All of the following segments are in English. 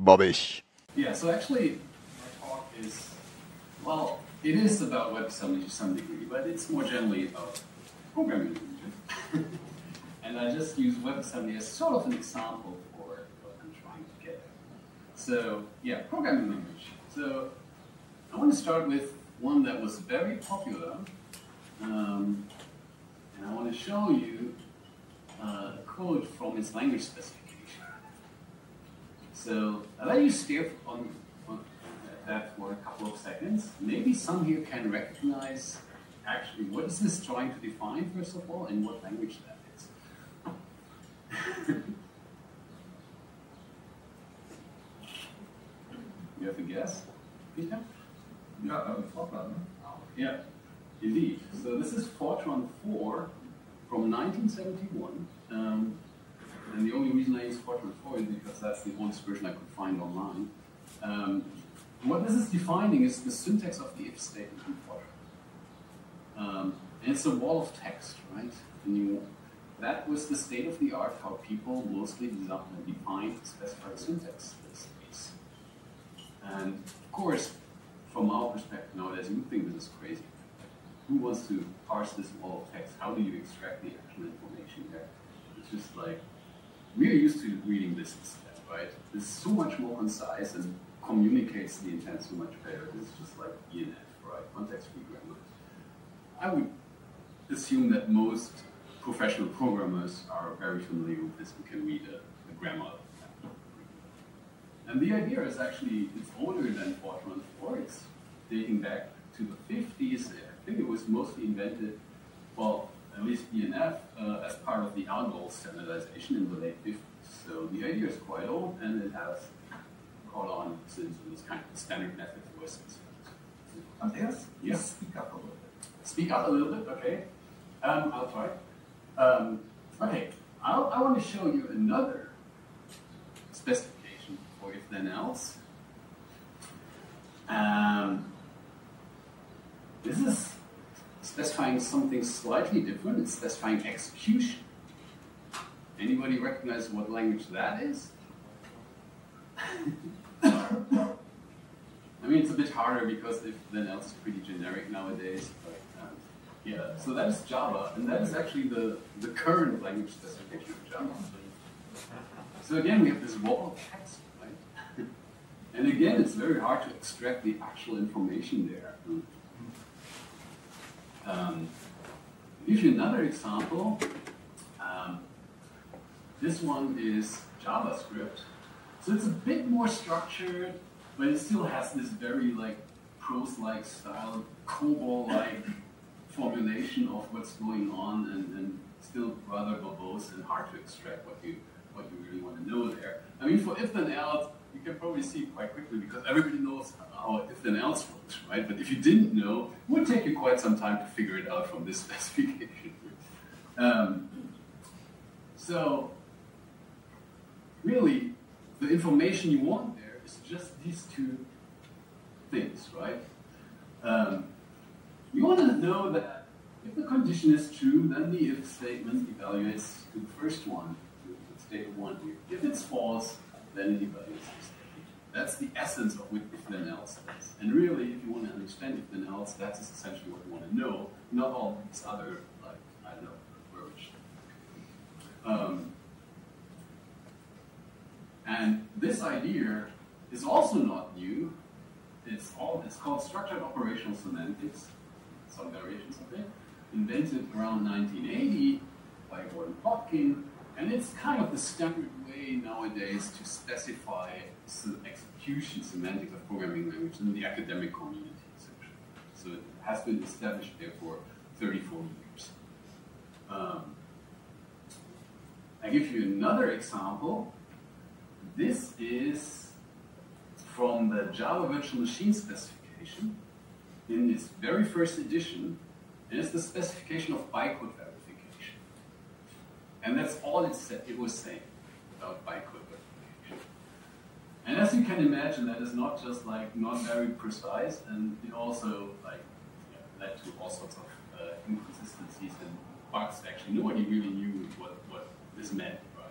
bobbig. Yeah, so actually, my talk is, well, it is about WebAssembly to some degree, but it's more generally about programming languages. and I just use WebAssembly as sort of an example for what I'm trying to get at. So, yeah, programming language. So, I want to start with one that was very popular, um, and I want to show you uh, from its language specification. So I'll let you stare on, on that for a couple of seconds. Maybe some here can recognize actually what is this trying to define, first of all, and what language that is. you have a guess, Peter? Yeah, uh, Fortran. Yeah, indeed. So this is Fortran 4 from 1971. Um, and the only reason I use Fortran 4 is because that's the oldest version I could find online. Um, what this is defining is the syntax of the if statement in. Um, and it's a wall of text, right? You, that was the state of the art, how people mostly defined specified syntax these days. And of course, from our perspective nowadays, you think this is crazy. Who wants to parse this wall of text? How do you extract the actual information there? It's just like we're used to reading this instead, right? It's so much more concise and communicates the intent so much better. It's just like BNF, right? Context-free grammar. I would assume that most professional programmers are very familiar with this and can read a, a grammar. And the idea is actually, it's older than Fortran 4. It's dating back to the 50s. I think it was mostly invented, well, at least BNF, uh, as part of the ALGOL standardization in the late 50s. So the idea is quite old, and it has caught on since it was kind of the standard method for since. Andreas, Yeah. speak up a little bit. Speak up a little bit, okay? Um, I'll try. Um, okay, I'll, I want to show you another specification for if then else. Um, this is specifying something slightly different. It's specifying execution. Anybody recognize what language that is? I mean, it's a bit harder because if then else is pretty generic nowadays. But um, yeah, so that is Java, and that is actually the, the current language specification of Java. So again, we have this wall of text, right? and again, it's very hard to extract the actual information there. Um, you another example. Um, this one is JavaScript. So it's a bit more structured, but it still has this very like prose-like style, COBOL-like formulation of what's going on, and, and still rather verbose and hard to extract what you what you really want to know there. I mean, for if then else, you can probably see quite quickly because everybody knows how if then else works, right? But if you didn't know, it would take you quite some time to figure it out from this specification. Um, so, really, the information you want there is just these two things, right? Um, you want to know that if the condition is true, then the if statement evaluates to the first one, to state one here. If it's false, evaluates the. That's the essence of what if then else is. And really, if you want to understand if then else, that's essentially what you want to know, not all these other, like, I don't know, verbiage. Um, and this idea is also not new. It's all it's called structured operational semantics, some variations of it, invented around 1980 by Gordon Plotkin, and it's kind of the standard way nowadays to specify some execution semantics of programming language in the academic community, essentially. So it has been established there for 34 years. Um, I give you another example. This is from the Java Virtual Machine specification in its very first edition, and it's the specification of bytecode verification. And that's all it said it was saying about verification. And as you can imagine, that is not just like not very precise, and it also like yeah, led to all sorts of uh, inconsistencies and bugs. Actually, nobody really knew what, what this meant. Right?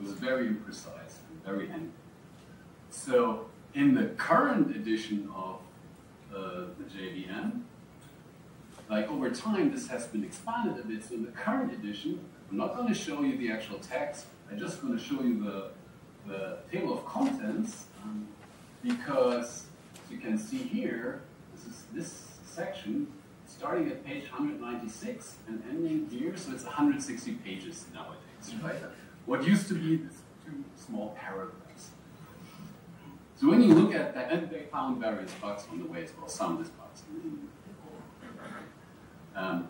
It was very imprecise and very handy. So in the current edition of uh, the JVM, like over time, this has been expanded a bit. So in the current edition, I'm not going to show you the actual text. I'm just going to show you the, the table of contents um, because you can see here, this is this section starting at page 196 and ending here, so it's 160 pages nowadays, right? What used to be two small paragraphs. So when you look at that, and they found various bugs on the way as well, some of these bugs. Um,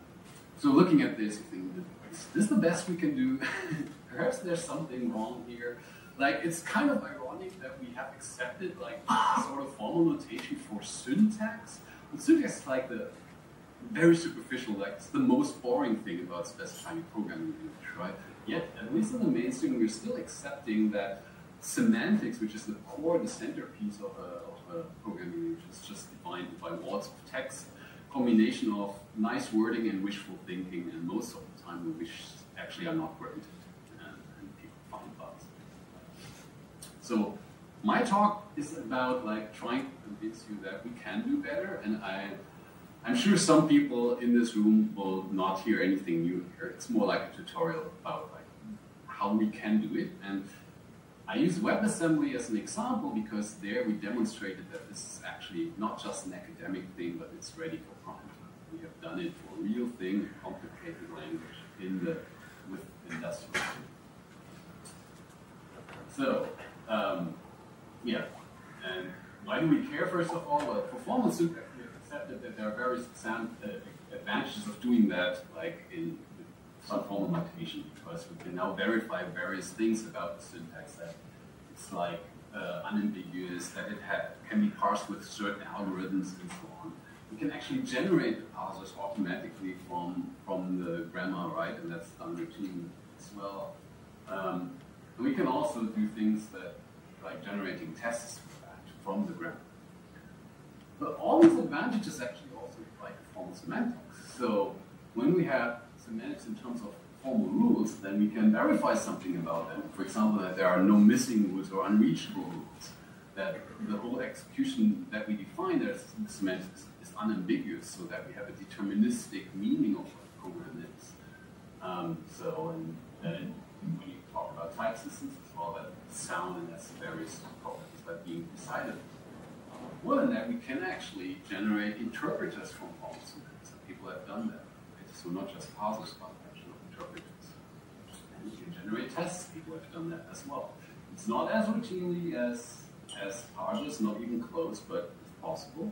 so looking at this, think, is this the best we can do? Perhaps there's something wrong here. Like, it's kind of ironic that we have accepted, like, sort of formal notation for syntax. But syntax is like the very superficial, like, it's the most boring thing about specifying programming language, right? Yet, at least in the mainstream, we're still accepting that semantics, which is the core, the centerpiece of a, of a programming language, is just defined by words of text, combination of nice wording and wishful thinking, and most of the time the wishes actually are not granted, and, and people find bugs. So my talk is about like trying to convince you that we can do better, and I, I'm sure some people in this room will not hear anything new here. It's more like a tutorial about like how we can do it, and I use WebAssembly as an example because there we demonstrated that this is actually not just an academic thing, but it's ready for prime time. We have done it for a real thing, a complicated language in the with industrial. So, um, yeah, and why do we care? First of all, well, performance accepted that there are various uh, advantages of doing that, like in some form of notation because we can now verify various things about the syntax that it's like uh, unambiguous, that it can be parsed with certain algorithms and so on. We can actually generate the parsers automatically from, from the grammar, right? And that's done routinely as well. Um, we can also do things that, like generating tests from the grammar. But all these advantages actually also apply to formal semantics. So when we have semantics in terms of formal rules, then we can verify something about them. For example, that there are no missing rules or unreachable rules. That the whole execution that we define as semantics is unambiguous, so that we have a deterministic meaning of what the program is. Um, so, and, and when you talk about type systems as well, that sound and that's various properties that being decided. More than that, we can actually generate interpreters from formal semantics, people have done that. So not just parsers, but actual interpreters. And you can generate tests. People have done that as well. It's not as routinely as as parsers, not even close, but it's possible.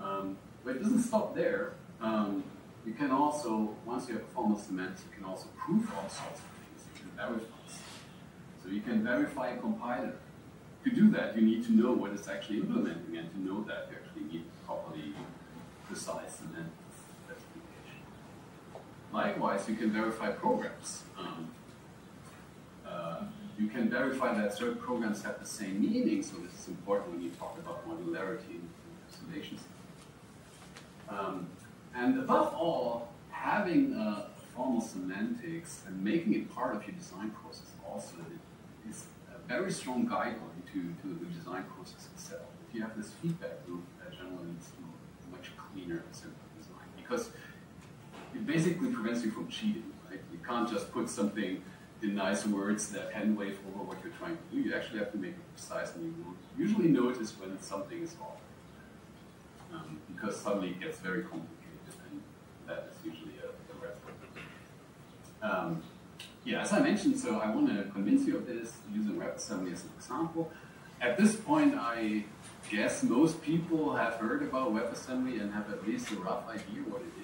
Um, but it doesn't stop there. Um, you can also, once you have formal semantics, you can also prove all sorts of things. You can verify. So you can verify a compiler. To do that, you need to know what it's actually implementing, and to know that you actually need properly precise semantics. Likewise, you can verify programs. Um, uh, you can verify that certain programs have the same meaning, so this is important when you talk about modularity in installations. Um, and above all, having a formal semantics and making it part of your design process also is a very strong guideline to, to the design process itself. If you have this feedback loop, that generally leads to much cleaner and simpler design. Because it basically prevents you from cheating. Right? You can't just put something in nice words that hand wave over what you're trying to do. You actually have to make it precise, and you will usually notice when something is off. Um, because suddenly it gets very complicated, and that is usually a, a red um, yeah, as I mentioned, so I want to convince you of this using WebAssembly as an example. At this point, I guess most people have heard about WebAssembly and have at least a rough idea what it is.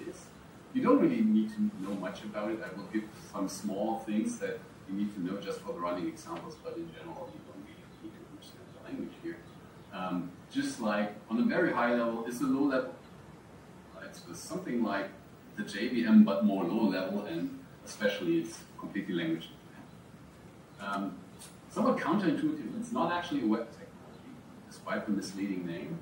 You don't really need to know much about it. I will give some small things that you need to know just for the running examples, but in general, you don't really need to understand the language here. Um, just like on a very high level, it's a low level. It's something like the JVM, but more low level, and especially it's completely language um, somewhat counterintuitive. It's not actually a web technology, despite the misleading name.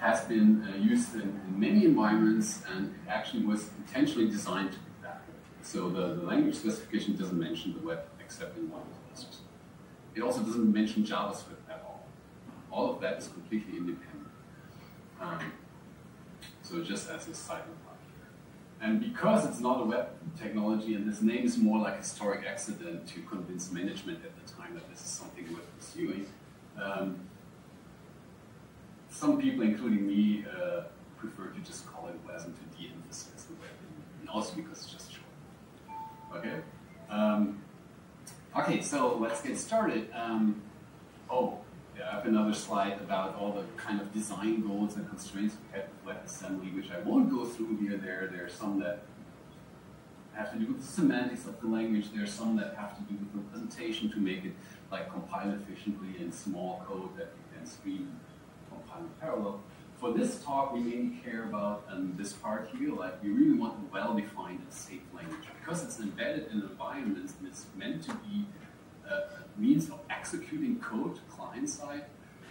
Has been uh, used in, in, many environments and it actually was intentionally designed to be that. So the, the language specification doesn't mention the web except in one places. It also doesn't mention JavaScript at all. all of that is completely independent. Um, so just as a side remark here. And because it's not a web technology and this name is more like a historic accident to convince management at the time that this is something worth pursuing, um, some people, including me, uh, prefer to just call it WASM to de-emphasize the web, and also because it's just short. Okay. Um, okay, so let's get started. Um, oh, yeah, I have another slide about all the kind of design goals and constraints we had with WebAssembly, which I won't go through here. There, there are some that have to do with the semantics of the language. There are some that have to do with the presentation to make it like compile efficiently in small code that you can stream parallel. For this talk, we mainly care about um, this part here, like we really want a well-defined and safe language because it's embedded in environments and it's meant to be a means of executing code client side.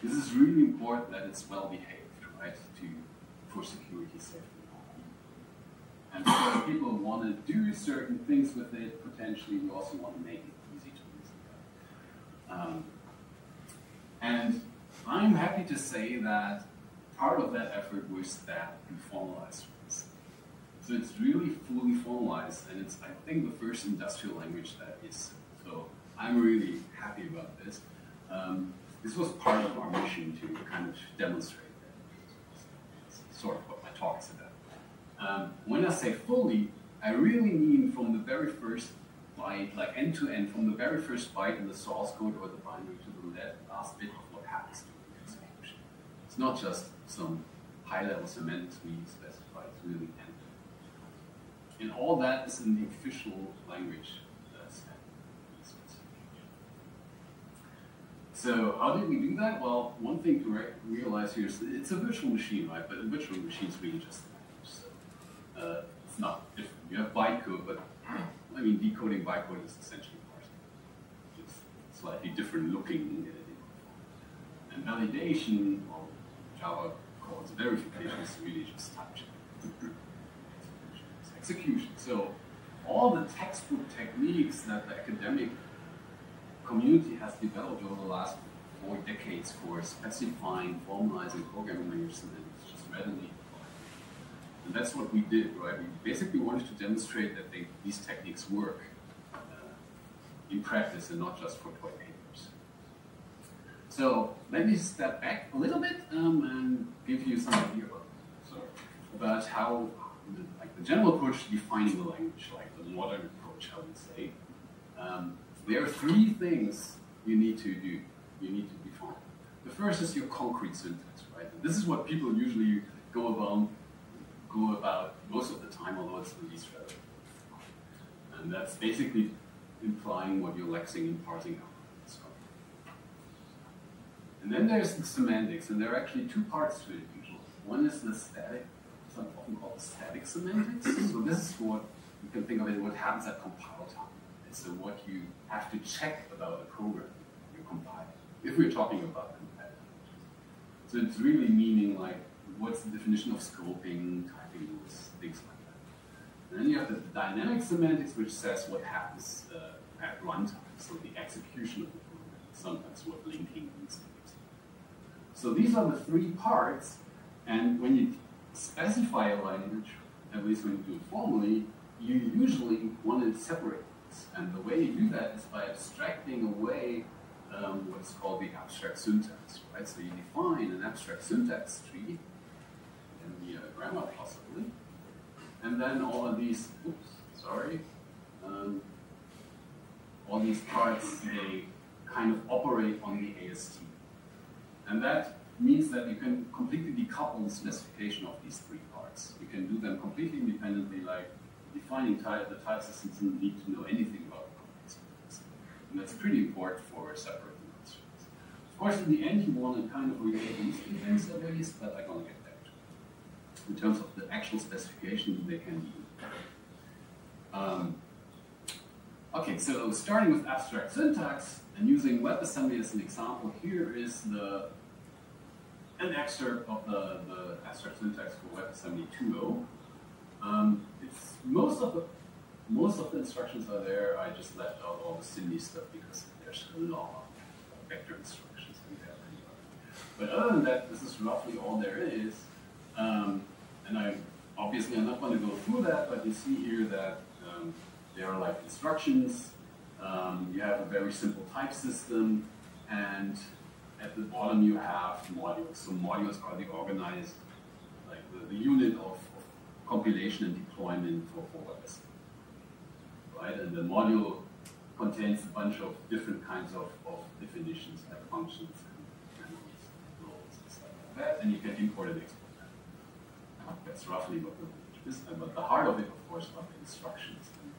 This is really important that it's well behaved, right, to for security safety. And so people want to do certain things with it, potentially, we also want to make it easy to use. Um, and I'm happy to say that part of that effort was that we formalized this. So it's really fully formalized, and it's, I think, the first industrial language that is. So I'm really happy about this. Um, this was part of our mission to kind of demonstrate that. sort of what my talk is about. Um, when I say fully, I really mean from the very first byte, like end to end, from the very first byte in the source code or the binary to the last bit of what happens to the execution. It's not just some high-level semantics we specify, it's really. And all that is in the official language So how did we do that? Well, one thing to re realize here is it's a virtual machine, right? But a virtual machine is really just So uh, it's not different. You have bytecode, but I mean decoding bytecode is essentially parsing. It's slightly different looking. And validation, well, Java calls verification is really just touch. execution. So all the textbook techniques that the academic community has developed over the last four decades for specifying, formalizing programming languages, and it's just readily and that's what we did, right? We basically wanted to demonstrate that they, these techniques work uh, in practice and not just for toy. So let me step back a little bit um, and give you some idea about, so, about how, like the general approach to defining the language, like the modern approach, I would say. Um, there are three things you need to do, you need to define. The first is your concrete syntax, right? And this is what people usually go about, go about most of the time, although it's the least relevant. And that's basically implying what you're lexing and parsing out. And then there's the semantics, and there are actually two parts to it usually. One is the static, something often called static semantics. so this is what you can think of it what happens at compile time. So what you have to check about a program you compile, if we're talking about compatibility. So it's really meaning like, what's the definition of scoping, typing rules, things like that. And then you have the dynamic semantics, which says what happens uh, at runtime, so the execution of the program, sometimes what linking means. So these are the three parts, and when you specify a language, at least when you do it formally, you usually want to separate and the way you do that is by abstracting away um, what's called the abstract syntax, right? So you define an abstract syntax tree in the uh, grammar possibly, and then all of these, oops, sorry, um, all these parts, they kind of operate on the AST. And that means that you can completely decouple the specification of these three parts. You can do them completely independently, like defining type, the type system doesn't need to know anything about the complex And that's pretty important for separating constraints. Of course, in the end, you want to kind of relate these two things at least, but I'm going to get back to it. In terms of the actual specification, they can. Um, okay, so starting with abstract syntax and using WebAssembly as an example, here is the an excerpt of the, the abstract syntax for WebAssembly 2.0. Um, it's most of the most of the instructions are there. I just left out all the SIMD stuff because there's a lot of vector instructions in there. But other than that, this is roughly all there is. Um, and I obviously I'm not going to go through that, but you see here that um, there are like instructions. Um, you have a very simple type system, and at the bottom you have modules. So modules are the organized, like the, the unit of, of, compilation and deployment for, WebAssembly. Right, and the module contains a bunch of different kinds of, of definitions, like functions and roles and stuff like that, and you can import and export that. That's roughly what the language is, but the heart of it, of course, are the instructions. And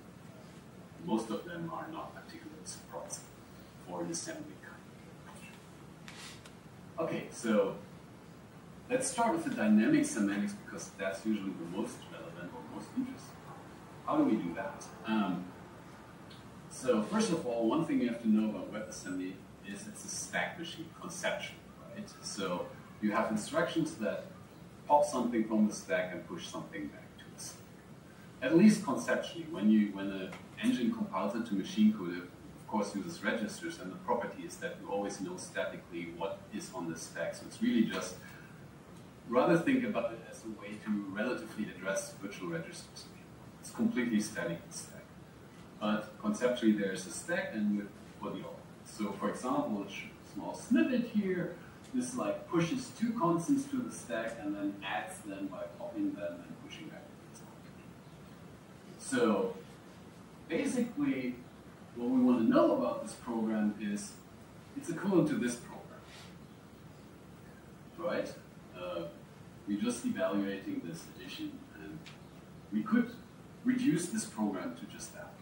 most of them are not particularly surprising for an assembly kind. Okay, so let's start with the dynamic semantics because that's usually the most relevant or most interesting. How do we do that? Um, so first of all, one thing you have to know about WebAssembly is it's a stack machine, conceptually, right? So you have instructions that pop something from the stack and push something back. At least conceptually, when you when an engine compiles to machine code, of course uses registers, and the property is that you always know statically what is on the stack. So it's really just, rather think about it as a way to relatively address virtual registers. It's completely static stack. But conceptually there's a stack and with for the all. So for example, a small snippet here, this like pushes two constants to the stack and then adds them by popping them. So basically what we want to know about this program is it's equivalent to this program, right? Uh, we're just evaluating this addition, and we could reduce this program to just that.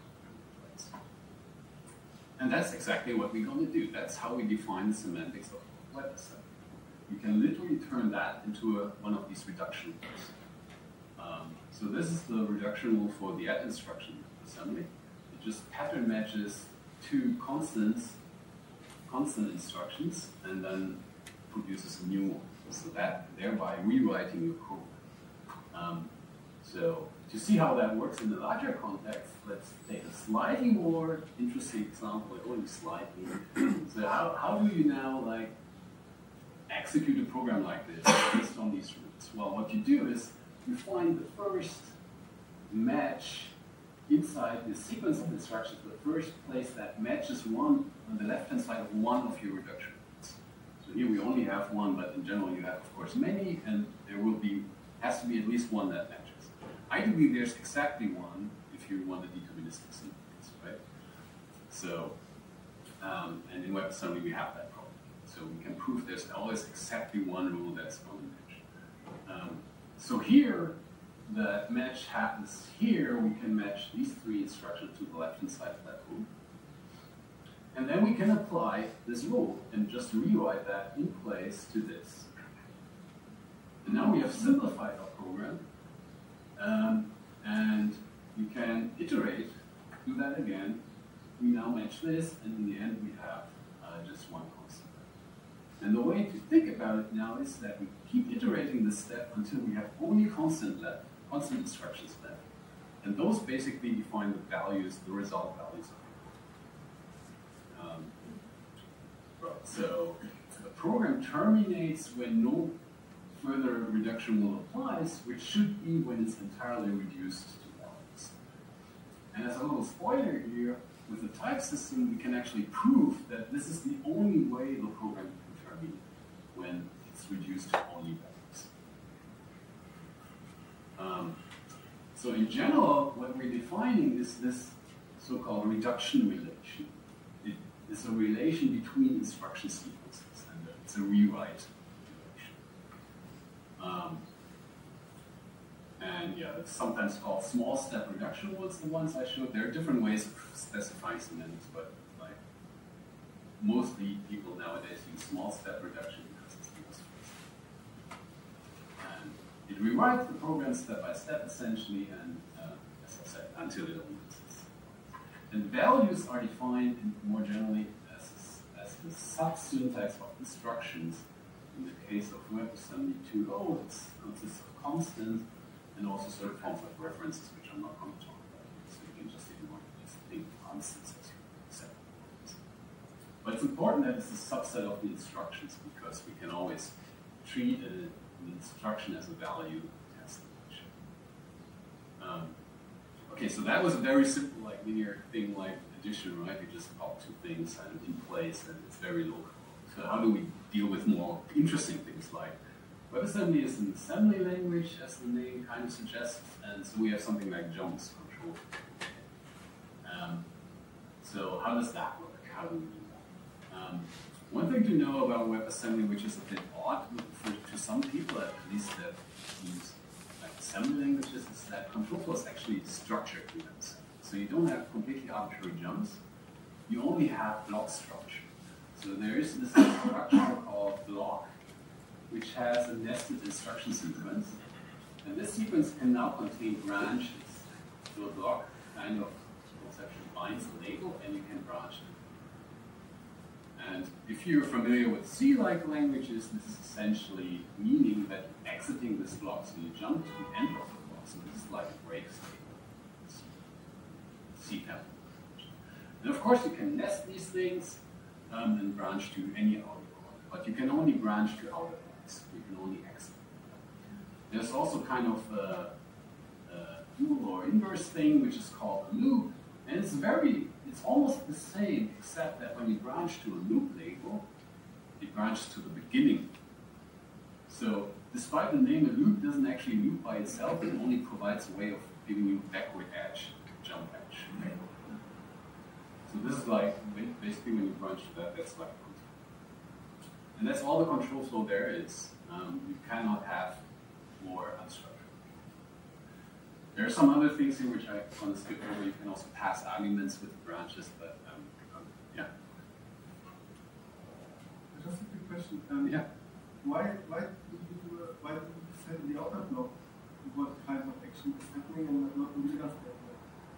And that's exactly what we're going to do. That's how we define the semantics of WebAssembly. You can literally turn that into a, one of these reduction. Um, so this is the reduction rule for the add instruction assembly It just pattern matches two constants, constant instructions, and then produces a new one. So that thereby rewriting your code. Um, so to see how that works in the larger context, let's take a slightly more interesting example, only slightly. so how, how do you now like execute a program like this based on these rules? Well, what you do is you find the first match inside the sequence of instructions, the first place that matches one on the left-hand side of one of your reduction rules. So here we only have one, but in general you have, of course, many, and there will be, has to be at least one that matches. Ideally, there's exactly one if you want a deterministic sequence, right? So, um, and in WebAssembly we have that problem. So we can prove there's always exactly one rule that's going to match. Um, so here, the match happens here, we can match these three instructions to the left-hand side of that rule. And then we can apply this rule and just rewrite that in place to this. And now we have simplified our program. Um, and we can iterate, do that again. We now match this, and in the end we have uh, just one constant. And the way to think about it now is that we keep iterating this step until we have only constant left constant instructions left. And those basically define the values, the result values of the um, so the program terminates when no further reduction will apply, which should be when it's entirely reduced to values. And as a little spoiler here, with the type system, we can actually prove that this is the only way the program when it's reduced to only values. Um, so in general, what we're defining is this so-called reduction relation. It is a relation between instruction sequences, and it's a rewrite relation. Um, and yeah, it's sometimes called small step reduction rules, the ones I showed. There are different ways of specifying semantics, but mostly people nowadays use small step reduction because it's the most And It rewrites the program step by step, essentially, and uh, as I said, until it exists. And values are defined more generally as, as the sub-syntax of instructions. In the case of WebAssembly 2.0, it consists of constants and also certain forms of references, which I'm not going to talk about. So you can just ignore these big constants. But it's important that it's a subset of the instructions because we can always treat a, an instruction as a value test. Um, okay, so that was a very simple, like linear thing like addition, right? We just pop two things and in place, and it's very local. So how do we deal with more interesting things like WebAssembly is an assembly language, as the name kind of suggests, and so we have something like jumps control. Um, so how does that work? How do we? Um, one thing to know about WebAssembly, which is a bit odd for, to some people, at least that use like assembly languages, is that control flow is actually structured events. So you don't have completely arbitrary jumps. You only have block structure. So there is this structure called block, which has a nested instruction sequence. And this sequence can now contain branches. So a block kind of conceptually binds a label and you can branch it. And if you're familiar with C-like languages, this is essentially meaning that exiting this block, so you jump to the end of the block. So this is like a break statement. C. And of course, you can nest these things um, and branch to any outer block. but you can only branch to outer points. You can only exit. There's also kind of a, a dual or inverse thing, which is called a loop, and it's very, it's almost the same, except that when you branch to a loop label, it branches to the beginning. So despite the name, a loop doesn't actually loop by itself, it only provides a way of giving you a backward edge, jump edge. So this is like, basically when you branch to that, that's like and that's all the control flow there is. Um, you cannot have more unstructured. There are some other things here which I want to skip over. You can also pass arguments with branches, but um, um, yeah. Just a quick question. Um, yeah. Why why do you uh, why do you send the outer block? What kind of action is happening and not the middle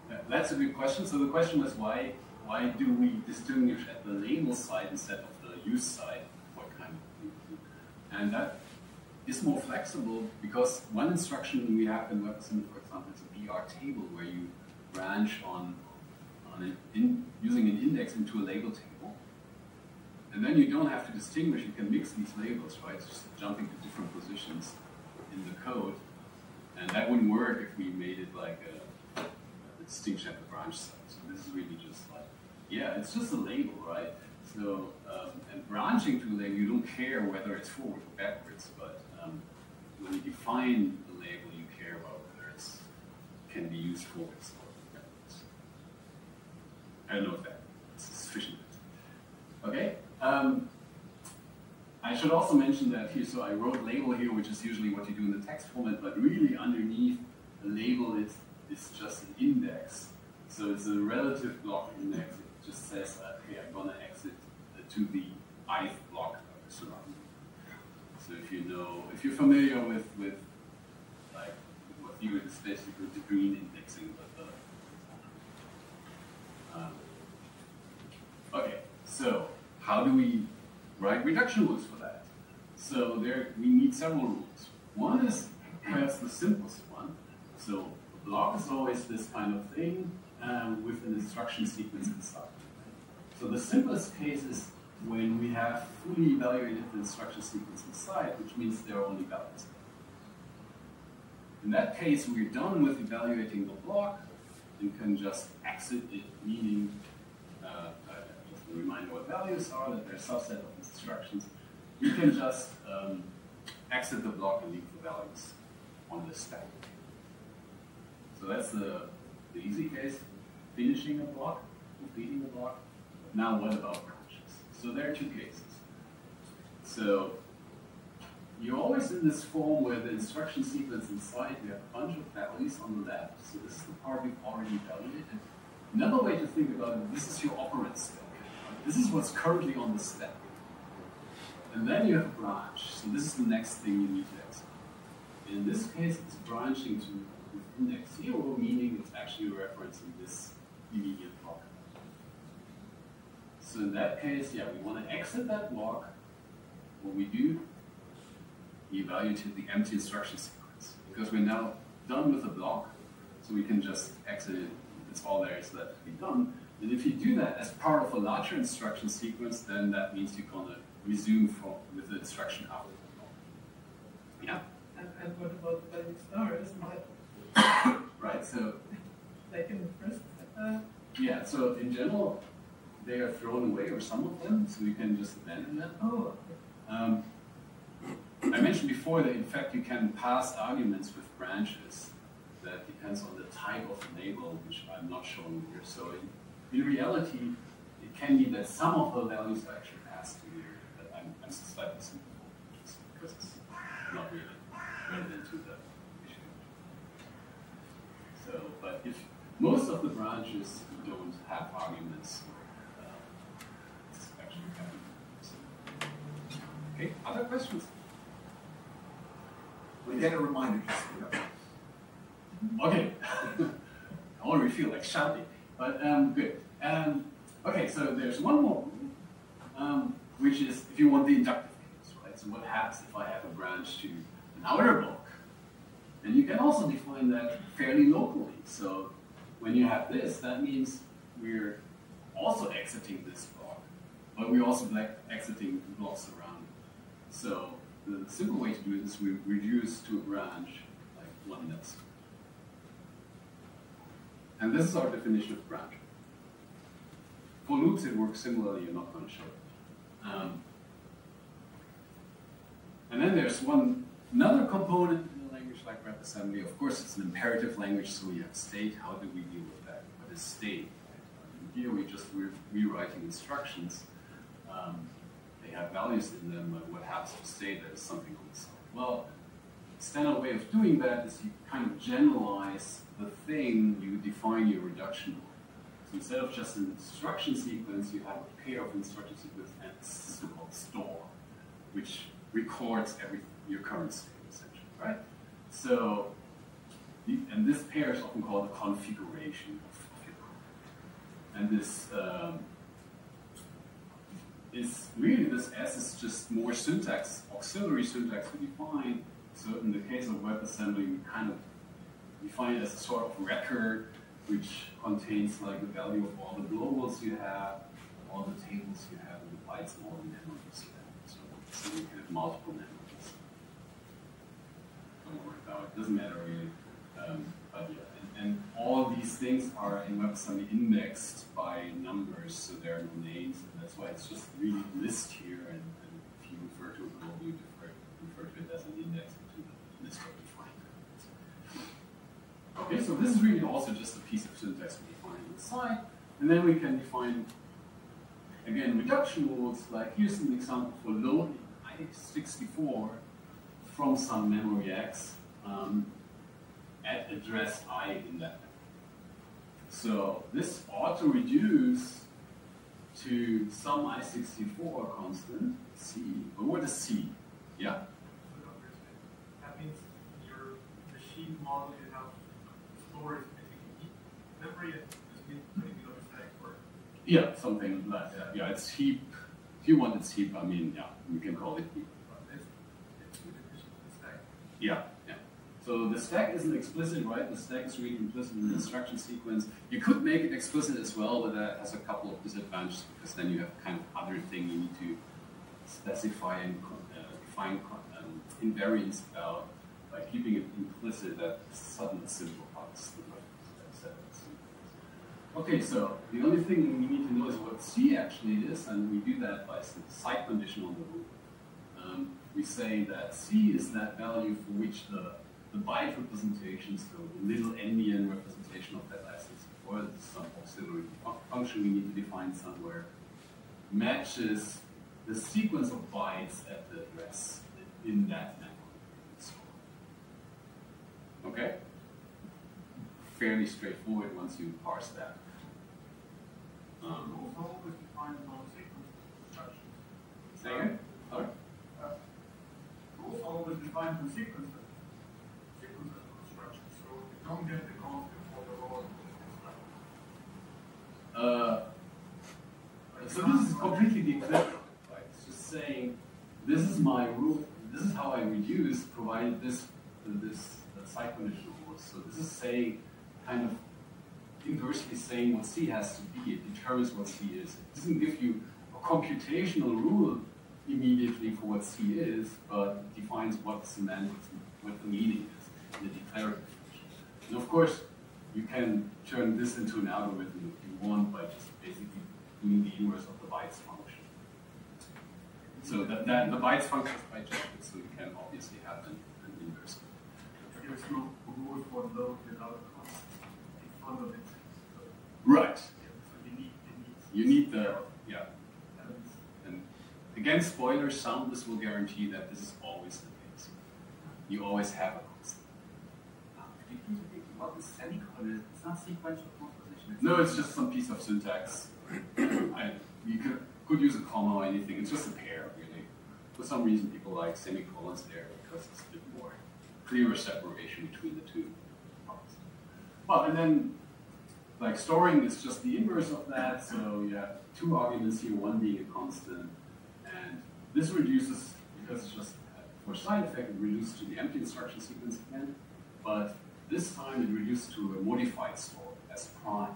yeah, That's a good question. So the question was why why do we distinguish at the label side instead of the use side? What kind of thing? And that is more flexible because one instruction we have in WebAssembly, for example, is a BR table where you branch on, on in, using an index into a label table. And then you don't have to distinguish, you can mix these labels, right? Just jumping to different positions in the code. And that wouldn't work if we made it like a, a distinction at the branch side. So this is really just like, yeah, it's just a label, right? So, um, and branching to a label, you don't care whether it's forward or backwards, but when you define the label, you care about whether it can be used forwards or backwards. I don't know if that's sufficient. Okay. Um, I should also mention that here, so I wrote label here, which is usually what you do in the text format, but really underneath the label is, is just an index. So it's a relative block index. It just says, okay, I'm going to exit to the ith block. So if you know, if you're familiar with, with like what you would basically de Bruijn indexing, but the um, okay. So how do we write reduction rules for that? So there we need several rules. One is perhaps the simplest one. So a block is always this kind of thing um, with an instruction sequence inside. So the simplest case is when we have fully evaluated the instruction sequence inside, which means there are only values. In that case, we're done with evaluating the block and can just exit it, meaning uh, uh, just a reminder what values are, that they're a subset of instructions. We can just um, exit the block and leave the values on the stack. So that's the, the easy case, finishing a block, completing a block. Now what about so there are two cases. So you're always in this form where the instruction sequence inside, you have a bunch of values on the left. So this is the part we've already evaluated. Another way to think about it, this is your operand stack. This is what's currently on the stack. And then you have a branch. So this is the next thing you need to execute. In this case, it's branching to index zero, meaning it's actually referencing this immediate block. So in that case, yeah, we want to exit that block. What we do, we evaluate the empty instruction sequence because we're now done with the block, so we can just exit it. It's all there is left to be done. And if you do that as part of a larger instruction sequence, then that means you're going to resume from, with the instruction after that. Yeah? And, and what about the stars? Right, so like in the first uh, yeah, so in general, they are thrown away, or some of them, so you can just abandon them. oh Um, I mentioned before that in fact you can pass arguments with branches. That depends on the type of label, which I'm not showing here. So in, in reality, it can be that some of the values are actually passed to here, but I'm, I'm slightly simple just because it's not really relevant to the issue. So, but if most of the branches don't have arguments, uh, it's actually kind of simple. Okay, other questions? We get a reminder. Okay. I already feel like shouting, but um, good. Um, okay, so there's one more um, which is if you want the inductive case, right? So what happens if I have a branch to an outer block? And you can also define that fairly locally. So when you have this, that means we're also exiting this but we're also like exiting blocks around it. So the simple way to do it is we reduce to a branch like one nest. And this is our definition of branch. For loops, it works similarly. I'm not going to show it. Um, and then there's one another component in a language like WebAssembly. Of course, it's an imperative language, so we have state. How do we deal with that? What is state? Here, we're just re rewriting instructions. Um, they have values in them. But what happens to state that is something on side? Well, standard way of doing that is you kind of generalize the thing you define your reduction on. So instead of just an instruction sequence, you have a pair of instruction sequence and a so-called store, which records every your current state essentially, right? So, and this pair is often called a configuration of, your code. And this um, is really this S is just more syntax, auxiliary syntax we define. So in the case of WebAssembly, we kind of define it as a sort of record which contains like the value of all the globals you have, all the tables you have, and the bytes and all the memories you have. So, so you can have multiple memories. Don't worry about it, doesn't matter really. Um, but yeah, and, all these things are in WebAssembly indexed by numbers, so there are no names, and that's why it's just really list here, and, and if you refer to a global, you refer, refer to it as an index into the list of defined. Okay, so this is really also just a piece of syntax we define on the and then we can define, again, reduction rules, like here's an example for loading i64 from some memory X um, at address I in that. So this ought to reduce to some i64 constant, C, but what is C? Yeah? So don't understand. That means your machine model you have storage basically memory and just putting it on stack or Yeah, something like that. Yeah, it's heap. If you want it's heap, I mean, yeah, you can call it heap. but it's it's two divisions of the stack. Yeah, yeah. So the stack isn't explicit, right? The stack is really implicit in the instruction sequence. You could make it explicit as well, but that has a couple of disadvantages because then you have kind of other thing you need to specify and uh, define um, about. By keeping it implicit, that suddenly simplifies the. Okay, so the only thing we need to know is what C actually is, and we do that by some side condition on the loop. Um, we say that C is that value for which the, the byte representation, so the little endian representation of that license, or some auxiliary fu- function we need to define somewhere, matches the sequence of bytes at the address in that memory. Okay? Fairly straightforward once you parse that. Um, Rules always define non-sequence instructions. say again? Sorry? Uh, define the sequences, sequences of instructions, so you don't get the conflict for the instruction. Uh, so this is completely equivalent, right? It's just saying, this is my rule, this is how I reduce, provided this, this uh, rules. So this is saying, kind of inversely saying what C has to be. It determines what C is. It doesn't give you a computational rule immediately for what C is, but defines what the semantics, what the meaning is in the declarative. And of course, you can turn this into an algorithm if you want by just basically doing the inverse of the bytes function. So that, that the bytes function is bijection, so you can obviously have an, an inverse. There's no rule for load without a in front of it. Right. so you need, you need. The yeah. And again, spoiler, soundness will guarantee that this is always the case. You always have a constant. What is semicolon? It's not sequential composition. No, it's just some piece of syntax. I, you could, could use a comma or anything. It's just a pair, really. For some reason, people like semicolons there because it's a bit more clearer separation between the two parts. Well, and then, like storing is just the inverse of that. So you have two arguments here, one being a constant, and this reduces because it's just for side effect, it reduces to the empty instruction sequence again. But this time it reduces to a modified store as prime.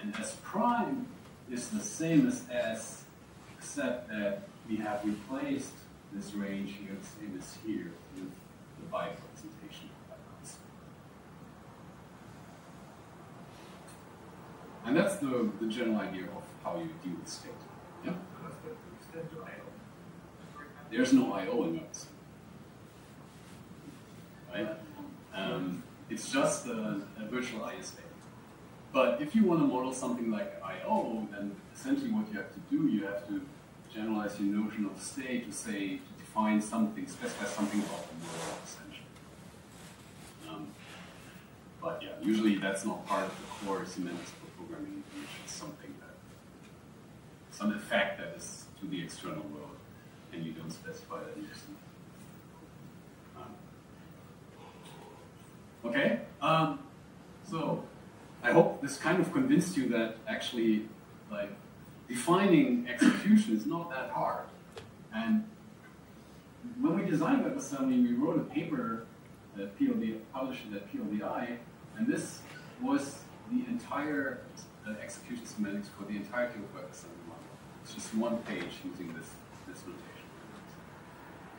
And S prime is the same as S, except that we have replaced this range here, the same as here, with the byte representation of that constant. And that's the, the general idea of how you deal with state. Yeah? There's no I/O in nodes. Right? Um, it's just a, a virtual ISA. But if you want to model something like I/O, then essentially what you have to do, you have to generalize your notion of state to say to define something, specify something about the world, essentially. Um, but yeah, usually that's not part of the core semantics for programming. It's something that some effect that is to the external world, and you don't specify that in. Okay, um, so I hope this kind of convinced you that actually, like, defining execution is not that hard. And when we designed WebAssembly, we wrote a paper that PLD published at PLDI, and this was the entire uh, execution semantics for the entirety of WebAssembly model. It's just one page using this, this notation.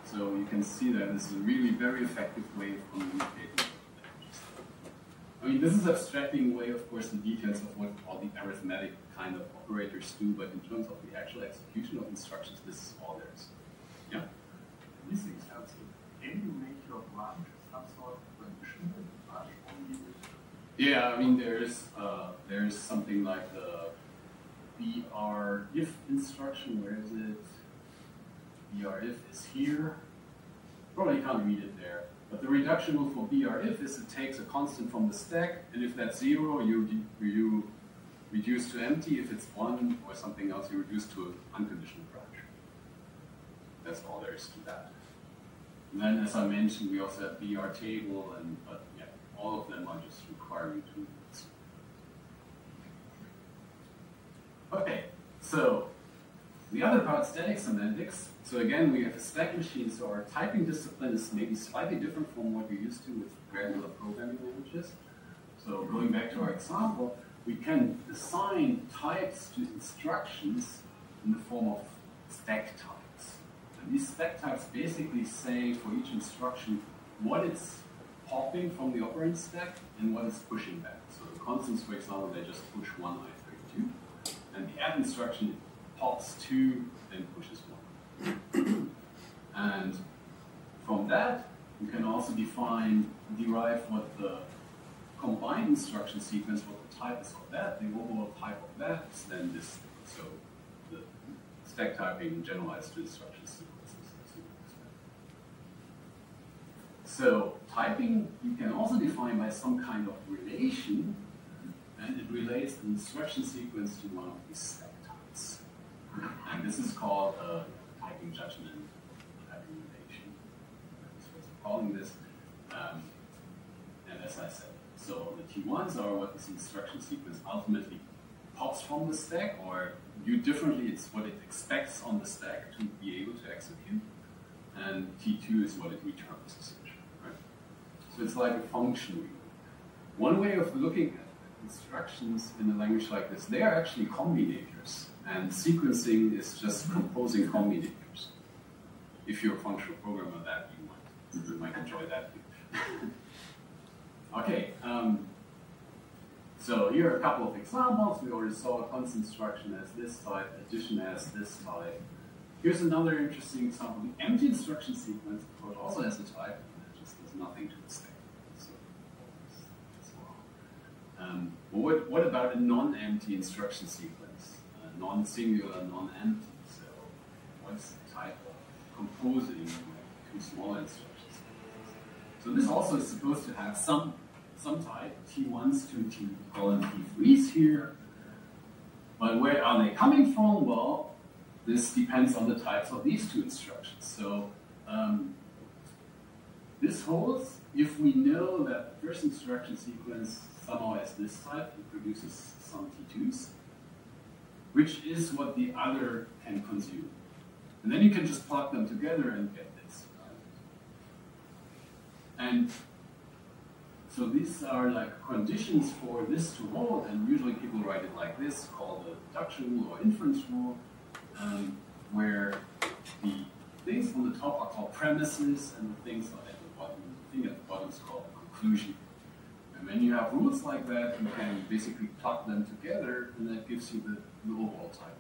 So you can see that this is a really very effective way of communicating. I mean, this is abstracting away, of course, the details of what all the arithmetic kind of operators do, but in terms of the actual execution of instructions, this is all there is. Yeah? This is helpful. Can you make your branch some sort of function branch only Yeah, I mean, there's uh, there's something like the br if instruction. Where is it? br if is here. Probably can't read it there. But the reduction rule for br if is it takes a constant from the stack, and if that's zero, you you reduce to empty. If it's one or something else, you reduce to an unconditional branch. That's all there is to that. And then, as I mentioned, we also have BR table, and but yeah, all of them are just requiring two units. Okay, so the other part, static semantics. So again, we have a stack machine, so our typing discipline is maybe slightly different from what you're used to with regular programming languages. So going back to our example, we can assign types to instructions in the form of stack types. And these stack types basically say for each instruction what it's popping from the operand stack and what it's pushing back. So the constants, for example, they just push one i32, and the add instruction pops two and pushes. and from that, you can also define, derive what the combined instruction sequence, what the type is of that, the overall type of that is then this. So the stack typing generalized to instruction sequences. So typing you can also define by some kind of relation, and it relates the instruction sequence to one of these stack types. And this is called a typing judgment. That's what calling this. Um, said, so the T1s are what this instruction sequence ultimately pops from the stack, or viewed differently, it's what it expects on the stack to be able to execute. And T2 is what it returns, essentially. Right? So it's like a function. One way of looking at instructions in a language like this, they are actually combinators. And sequencing is just composing combinators. If you're a functional programmer, that you might, you might enjoy that. okay, um, so here are a couple of examples. We already saw a const instruction as this type, addition as this type. Here's another interesting example. The empty instruction sequence, also has a type, and it just does nothing to the stack. So, um, what, what about a non-empty instruction sequence? Non-singular, non-empty. So what's the type of composing two small instructions? So this also is supposed to have some some type, T1s to T colon T3s here. But where are they coming from? Well, this depends on the types of these two instructions. So um, this holds if we know that the first instruction sequence somehow has this type, it produces some T2s, which is what the other can consume. And then you can just plug them together and get this. And so these are like conditions for this to hold, and usually people write it like this, called the deduction rule or inference rule, um, where the things on the top are called premises, and the things at the bottom, the thing at the bottom is called conclusion. And when you have rules like that, you can basically plug them together, and that gives you the, the overall type.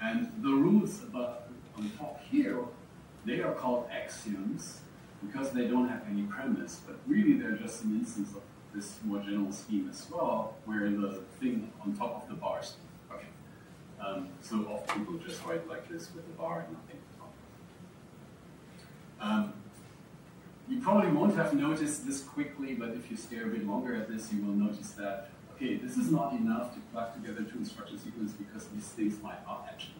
And the rules above, on top here, they are called axioms, because they don't have any premise, but really they're just an instance of this more general scheme as well, where the thing on top of the bars. Okay. Um, so often people just write like this with a bar and nothing on top. um, you probably won't have noticed this quickly, but if you stare a bit longer at this, you will notice that, okay, this is not enough to plug together two instruction sequences because these things might not actually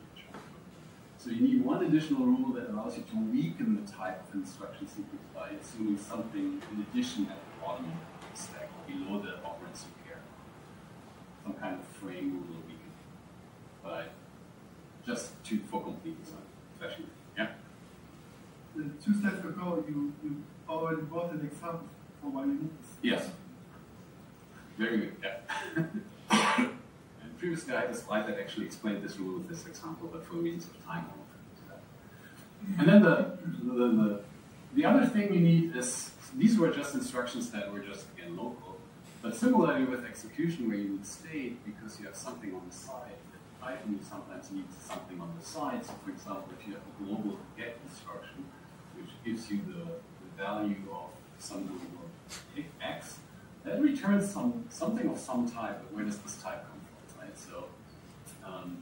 so you need one additional rule that allows you to weaken the type of instruction sequence by assuming something in addition at the bottom of the stack, or below the operands you care. Some kind of frame rule will weaken But just to for completeness, especially. Yeah? The two steps ago, you, you Oh, already brought an example for why you need. Yes. Very good, yeah. and previous guy a slide that actually explained this rule with this example, but for reasons of time, I won't that. And then the, the, the, the other thing you need is, these were just instructions that were just, again, local. But similarly with execution, where you need state because you have something on the side, Python you sometimes need something on the side. So for example, if you have a global get instruction, which gives you the, the value of some number x, that returns some something of some type, where does this type come from? right? so um,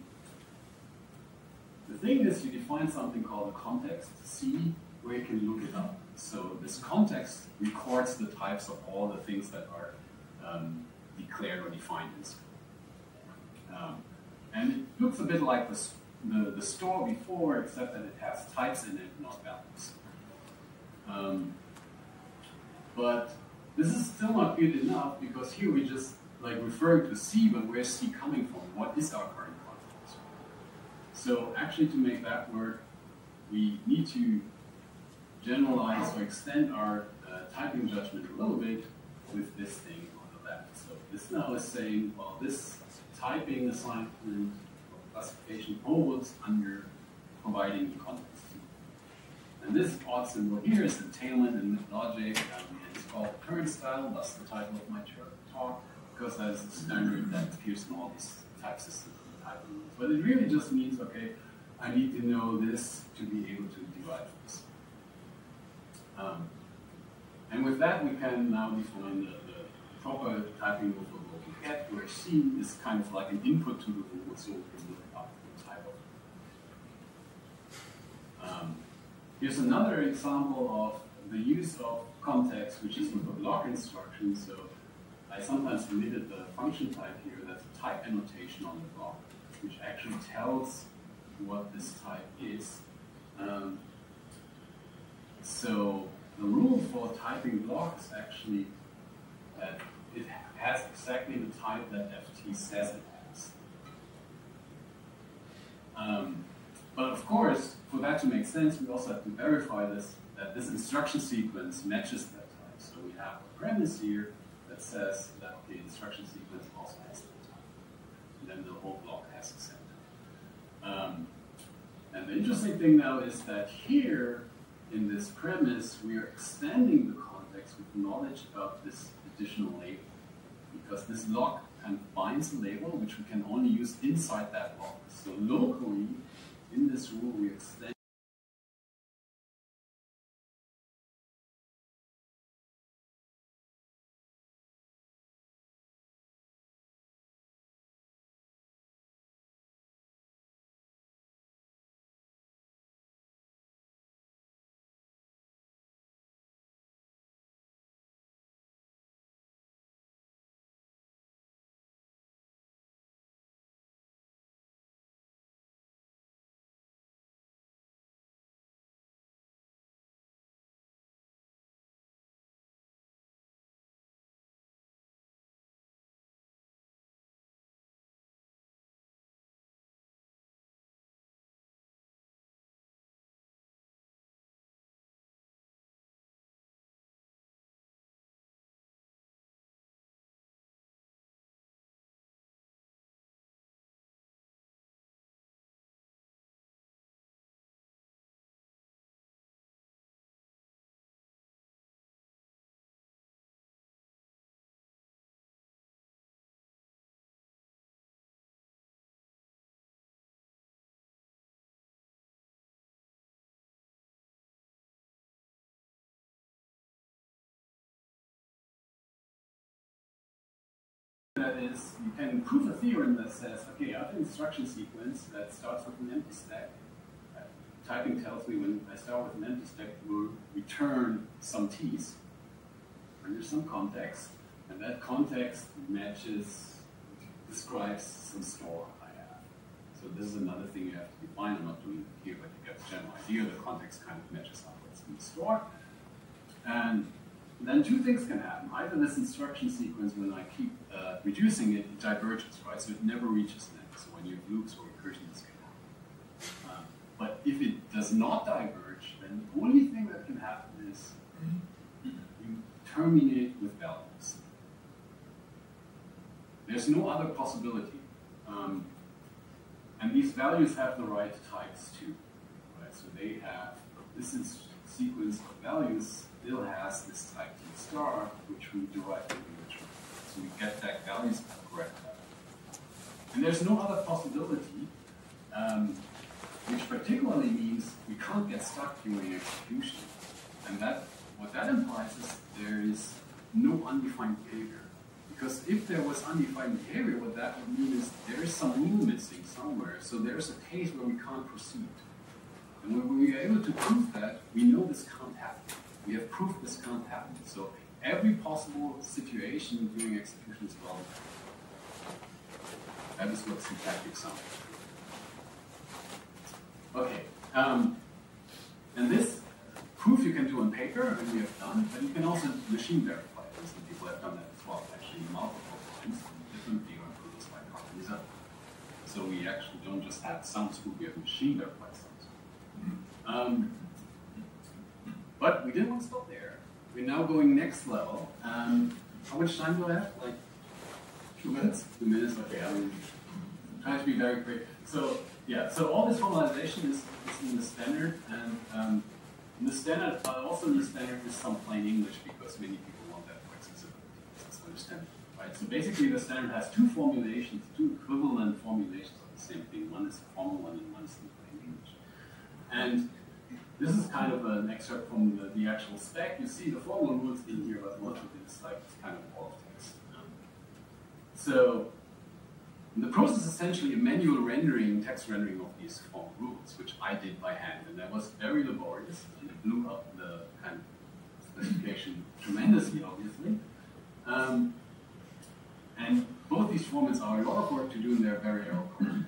the thing is you define something called a context, C, where you can look it up. So this context records the types of all the things that are um, declared or defined in scope. Um, and it looks a bit like the, the, store before, except that it has types in it, not values. Um, but this is still not good enough because here we just like referring to C, but where's C coming from? What is our current context? So actually to make that work, we need to generalize or extend our uh, typing judgment a little bit with this thing on the left. So this now is saying, well, this typing assignment classification holds under providing the context. And this odd symbol here is the tail end um, it's called turnstile, that's the title of my talk because that is the standard that appears in all these type systems type rules. But it really just means, okay, I need to know this to be able to derive this. Um, and with that, we can now define the, the proper typing rule for get, where C is kind of like an input to the rule, so we can look up the type of um, Here's another example of the use of context, which is with a block instruction. So I sometimes omitted the function type here, that's a type annotation on the block, which actually tells what this type is. Um, so the rule for typing blocks actually that it has exactly the type that FT says it has. Um, but of course, for that to make sense, we also have to verify this that this instruction sequence matches that type. So we have a premise here that says that the instruction sequence also has the time. And then the whole block has accepted. Um, and the interesting thing now is that here, in this premise, we are extending the context with knowledge about this additional label. Because this block kind of binds a label, which we can only use inside that block. So locally, in this rule, we extend that is, you can prove a theorem that says, okay, I have an instruction sequence that starts with an empty stack. Uh, typing tells me when I start with an empty stack, it will return some t's under some context, and that context matches, describes some store I have. So this is another thing you have to define. I'm not doing it here, but you get the general idea. The context kind of matches up what's in the store. And then two things can happen. Either this instruction sequence, when I keep uh, reducing it, it diverges, right? So it never reaches an end. So when you have loops or recursion, this can happen. Um, but if it does not diverge, then the only thing that can happen is you terminate with values. There's no other possibility. Um, and these values have the right types too. Right? So they have, this is sequence of values still has this type T star, which we derive from the original. So we get that values correct. And there's no other possibility, um, which particularly means we can't get stuck during execution. And that what that implies is there is no undefined behavior. Because if there was undefined behavior, what that would mean is there is some rule missing somewhere. So there's a case where we can't proceed. And when we are able to prove that, we know this can't happen. We have proof this can't happen. So every possible situation during execution is relevant. That is what syntactic sounds. Okay. Um, and this proof you can do on paper, and we have done, but you can also machine verify this, and people have done that as well, actually multiple times, different theorem proofs like Cartesian. So we actually don't just have some tool, we have machine verified sums. Um, but we didn't want to stop there. We're now going next level. Um, how much time do I have? Like two minutes? Two minutes, okay. I'm trying to be very quick. So yeah, so all this formalization is, is in the standard, and um, in the standard, but also in the standard is some plain English because many people want that for accessibility. That's understandable, right? So basically, the standard has two formulations, two equivalent formulations of the same thing. One is formal one, and one is in plain English. And this is kind of an excerpt from the, the actual spec. You see the formal rules in here, but most of it is like kind of all text. Um, so the process is essentially a manual rendering, text rendering of these formal rules, which I did by hand, and that was very laborious, and it blew up the kind of specification tremendously, obviously. Um, and both these formats are a lot of work to do, and they're very error prone.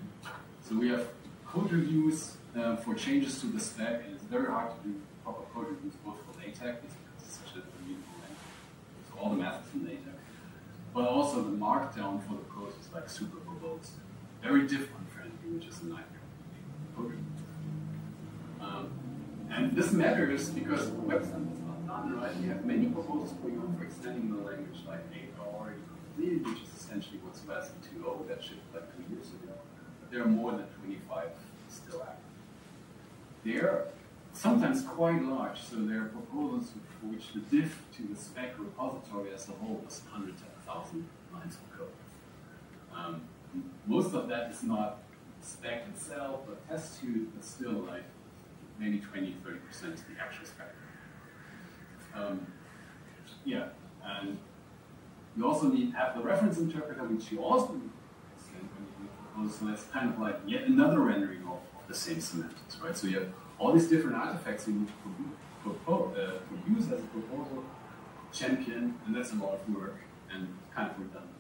So we have code reviews uh, for changes to the spec, and it's very hard to do proper code reviews both for LaTeX, because it's such a immutable language. So all the methods in LaTeX. But also the markdown for the code is like super verbose. Very different friendly, which is a nightmare. Um, and this matters because the WebStem was not done right? We have many proposals going on for extending the language, like 8 are already completed, which is essentially what's WASM 2.0 that shipped like two years ago. There are more than 25 still active. They're sometimes quite large, so there are proposals for which the diff to the spec repository as a whole is 110,000 lines of code. Um, most of that is not spec itself, but test suite, but still like maybe 20, 30% is the actual spec. Um, yeah, and you also need have the reference interpreter, which you also So that's kind of like yet another rendering of, of, the same semantics, right? So you have all these different artifacts you need to propose, uh, produce as a proposal, champion, and that's a lot of work and kind of redundant.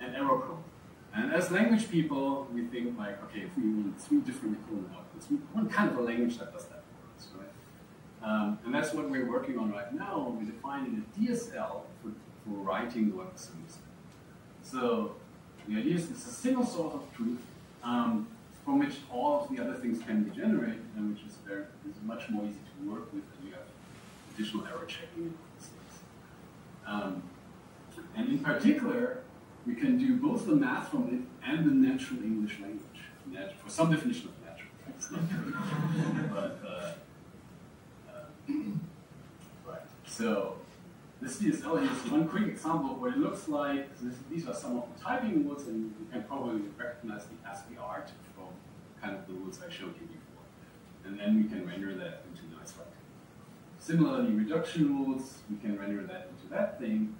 And error prone. And as language people, we think like, okay, if we want three different equivalent outputs, we want kind of a language that does that for us, right? Um, and that's what we're working on right now. We're defining a DSL for, for writing the WebAssembly So the idea is it's a single source of truth um, from which all of the other things can be generated, and which is very is much more easy to work with, and you have additional error checking and these things. Um, and in particular, we can do both the math from it and the natural English language. Nat for some definition of natural, but, uh, uh, right. So this DSL here is one quick example of what it looks like. This, these are some of the typing rules, and you can probably recognize the ASCII art from kind of the rules I showed you before. And then we can render that into nice writing. Similarly, reduction rules, we can render that into that thing,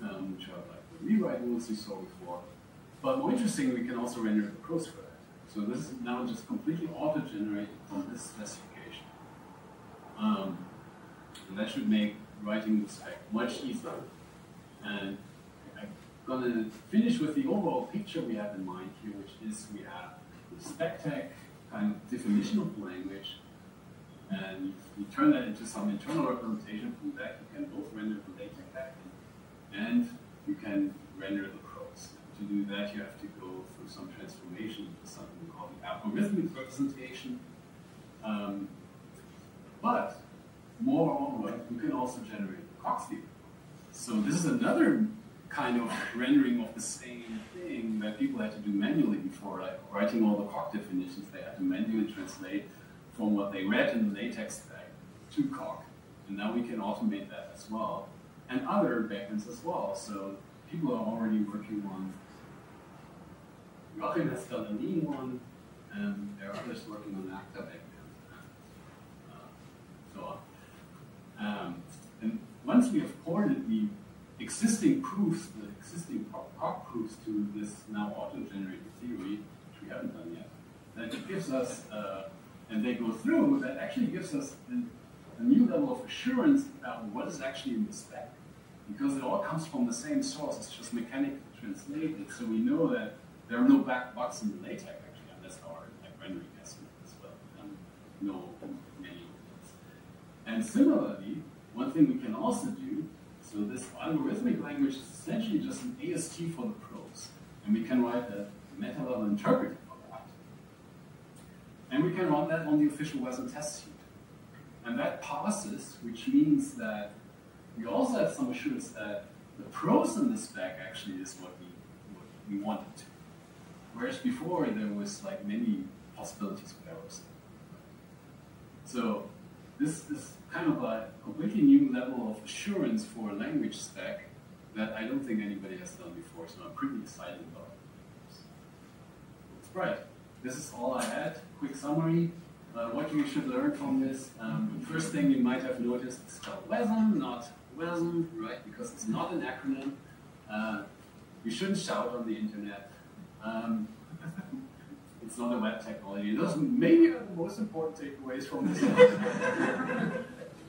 um, which are like the rewrite rules we saw before. But more interesting, we can also render the prose for that. So this is now just completely auto-generated from this specification. Um, and that should make writing the spec much easier. And I'm gonna finish with the overall picture we have in mind here, which is we have the SpecTec kind of definition of language, and you turn that into some internal representation from that. You can both render the LaTeX backend and you can render the prose. To do that, you have to go through some transformation into something we call the algorithmic representation. Um, but moreover, you can also generate Coxfield. So this is another kind of rendering of the same thing that people had to do manually before, like writing all the Coq definitions, they had to manually translate from what they read in the LaTeX spec to Coq. And now we can automate that as well and other backends as well. So people are already working on, Joachim has done a Lean one, and there are others working on Agda backend, uh, so on. Um, and once we have ported the existing proofs, the existing POC proofs to this now auto-generated theory, which we haven't done yet, then it gives us, uh, and they go through, that actually gives us a new level of assurance about what is actually in the spec. Because it all comes from the same source, it's just mechanically translated, so we know that there are no black boxes in the LaTeX actually, unless our like, rendering estimate as well, and no. And similarly, one thing we can also do, so this algorithmic language is essentially just an AST for the prose, and we can write a meta-level interpreter for that. And we can run that on the official WASM test suite. And that passes, which means that we also have some assurance that the prose in the spec actually is what we, what we wanted to. Whereas before there was like many possibilities of errors. So this is kind of a completely new level of assurance for a language spec that I don't think anybody has done before, so I'm pretty excited about it. Right, this is all I had. Quick summary. Uh, what you should learn from this. Um, first thing you might have noticed, it's called WASM, not WASM, right? Because it's not an acronym. Uh, you shouldn't shout on the internet. Um, it's not a web technology. Those maybe are the most important takeaways from this.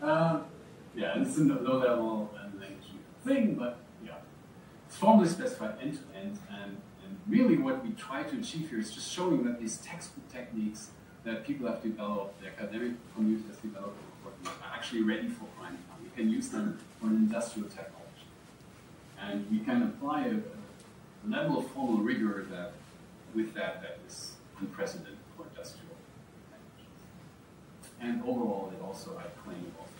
uh, yeah, it's a low level language thing, but yeah, it's formally specified end to end, and and really what we try to achieve here is just showing that these textbook techniques that people have developed, the academic community has developed, are actually ready for prime time. We can use them for an industrial technology. And we can apply a, a level of formal rigor that, with that, that is unprecedented for industrial languages. And overall, it also, I claim, also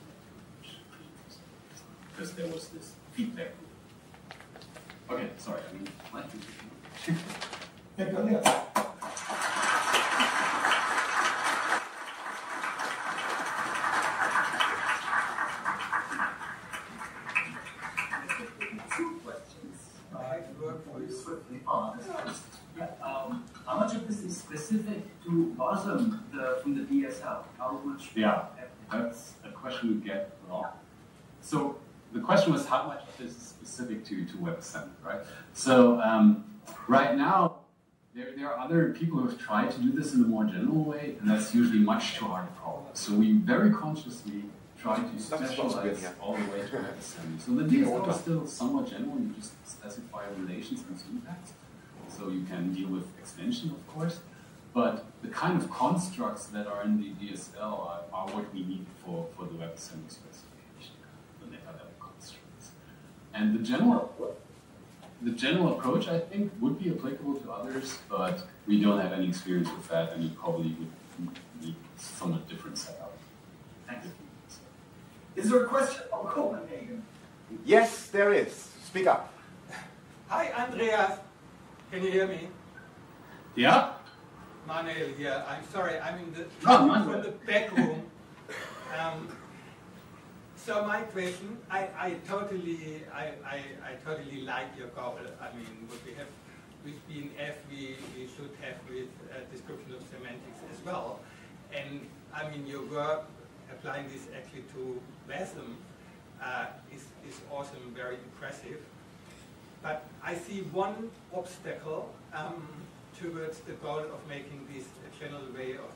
because there was this feedback. Okay, sorry, I mean, like Yeah, go ahead. Two questions. I work for you swiftly on this first. Yeah, um, how much of this is specific to Wasm the, from the DSL? How much? Yeah, that's a we get. So the question was how much is specific to, to WebAssembly, right? So um, right now, there, there are other people who have tried to do this in a more general way, and that's usually much too hard a problem. So we very consciously try to specialize all the way to WebAssembly. So the DSL is still somewhat general, you just specify relations and syntax. So you can deal with extension, of course. But the kind of constructs that are in the DSL are, are what we need for, for the WebAssembly specification, the meta-level constructs. And the general, the general approach, I think, would be applicable to others, but we don't have any experience with that, and you probably would need somewhat different setup. Thank you. Is there a question oh, from Copenhagen? Yes, there is. Speak up. Hi, Andreas. Can you hear me? Yeah? Manuel here. I'm sorry, I'm in the Oh, from the back room. Um, so my question, I, I totally, I, I, I totally like your goal. I mean, what we have with BNF, we, we should have with uh, description of semantics as well. And I mean, your work applying this actually to WASM uh, is, is awesome, very impressive. But I see one obstacle um, towards the goal of making this a general way of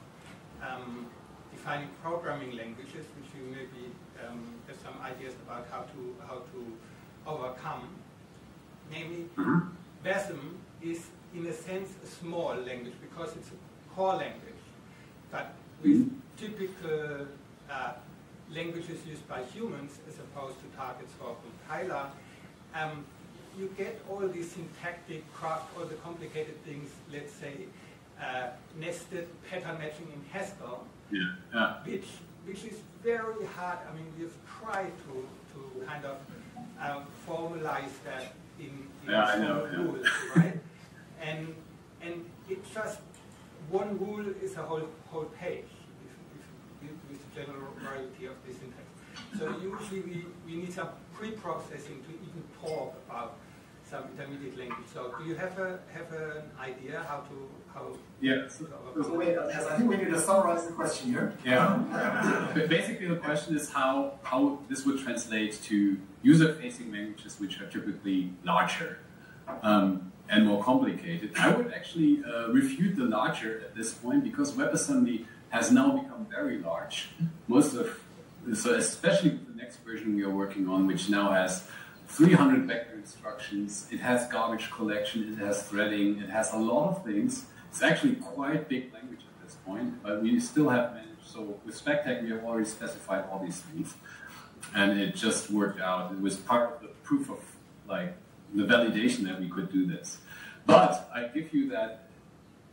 um, defining programming languages, which you maybe um, have some ideas about how to how to overcome. Namely, WASM is in a sense a small language because it's a core language, but with typical uh, languages used by humans as opposed to targets for compiler, um, you get all these syntactic craft, all the complicated things, let's say, uh, nested pattern matching in Haskell, Yeah. yeah. which which is very hard. I mean, we've tried to, to kind of um, formalize that in, in Yeah, know, rules, right? And and it just one rule is a whole whole page with, with, with the general variety of the syntax. So usually we, we need some pre-processing to even talk about some intermediate language. So do you have a have an idea how to how Yeah. to So overcome wait, yes, I think we need to summarize the question here. Yeah. But basically, the question is how, how this would translate to user facing languages which are typically larger um, and more complicated. I would actually uh, refute the larger at this point because WebAssembly has now become very large. Most of, so especially the next version we are working on, which now has 300 vector instructions, it has garbage collection, it has threading, it has a lot of things. It's actually quite big language at this point, but we still have managed. So with SpecTec, we have already specified all these things, and it just worked out. It was part of the proof of like the validation that we could do this. But I give you that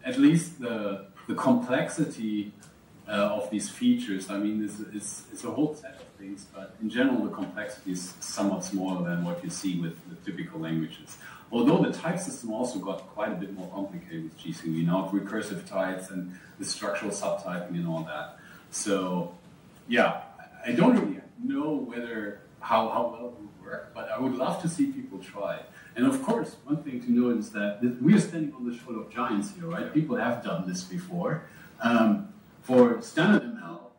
at least the the complexity uh, of these features. I mean, it's, it's, it's a whole set things, but in general, the complexity is somewhat smaller than what you see with the typical languages. Although the type system also got quite a bit more complicated with GCV, now with recursive types and the structural subtyping and all that. So, yeah, I don't really know whether how, how well it would work, but I would love to see people try. And of course, one thing to note is that we are standing on the shoulder of giants here, right? People have done this before. Um, for standard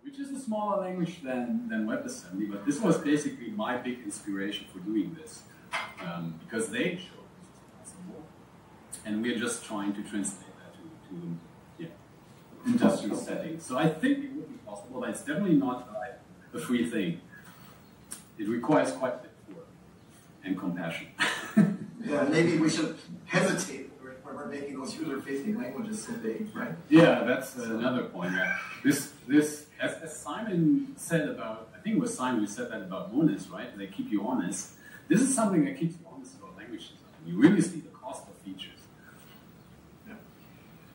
which is a smaller language than, than WebAssembly, but this was basically my big inspiration for doing this. Um, because they showed this is possible. And we're just trying to translate that to, to yeah, industrial settings. So I think it would be possible, but it's definitely not like a free thing. It requires quite a bit of work and compassion. Yeah, maybe we should hesitate when we're making those user-facing languages so big, right? Yeah, that's another point. Yeah. This, this, as, as Simon said about, I think it was Simon who said that about monads, right? They keep you honest. This is something that keeps you honest about language design. You really see the.